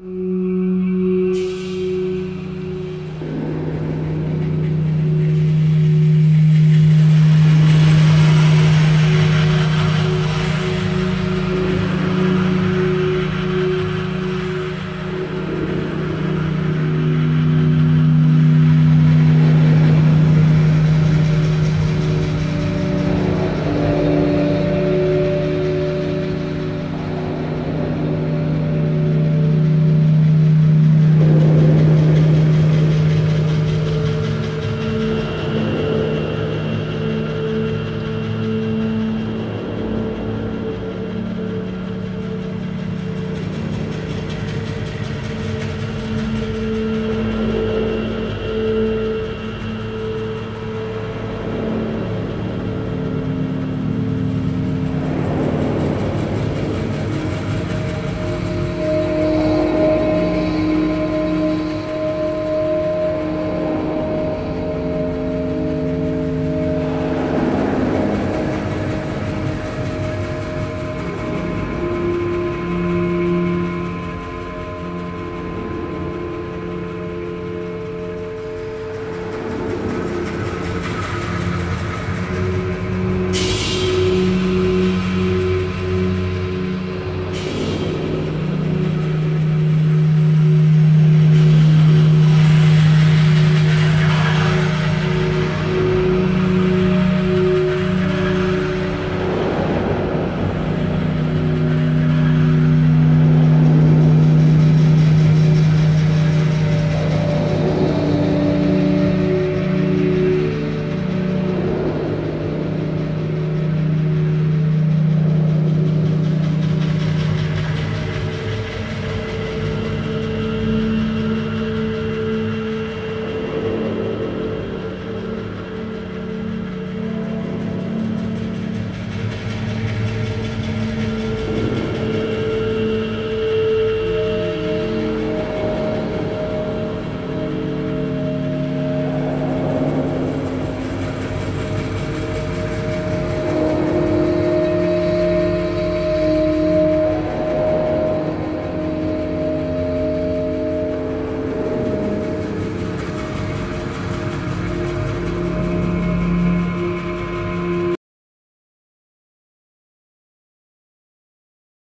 Mm.